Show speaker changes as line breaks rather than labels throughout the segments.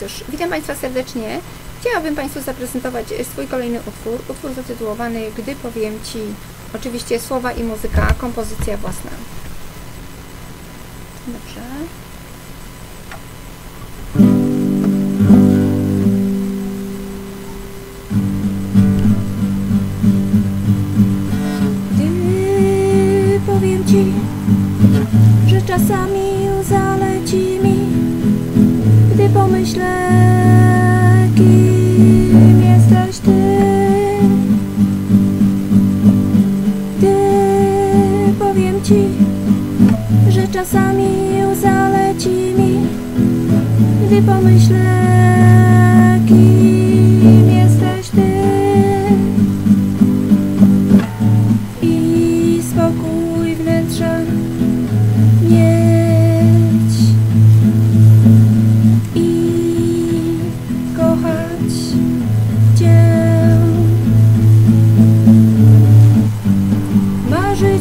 Cóż, witam Państwa serdecznie. Chciałabym Państwu zaprezentować swój kolejny utwór. Utwór zatytułowany Gdy powiem Ci, oczywiście słowa i muzyka, kompozycja własna. Dobrze. Gdy powiem ci, że czasami łza leci mi, gdy pomyślę, kim jesteś ty. Gdy powiem ci, że czasami łza leci mi, gdy pomyślę, kim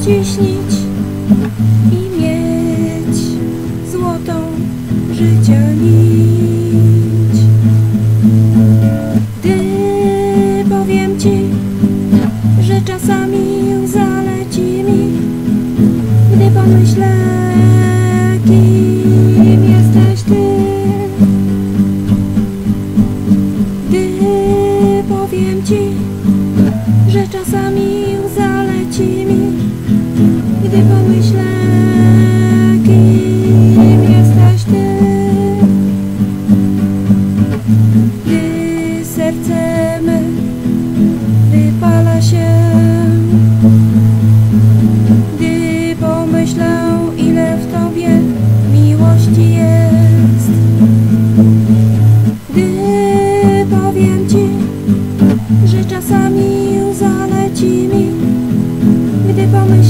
ciśnij i mieć złotą życia nić. Gdy powiem ci, że czasami zaleci mi, gdy pomyślę, kim jesteś ty. Gdy powiem ci, że czasami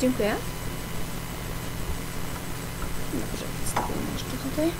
dziękuję. Dobrze, wstawiam jeszcze tutaj.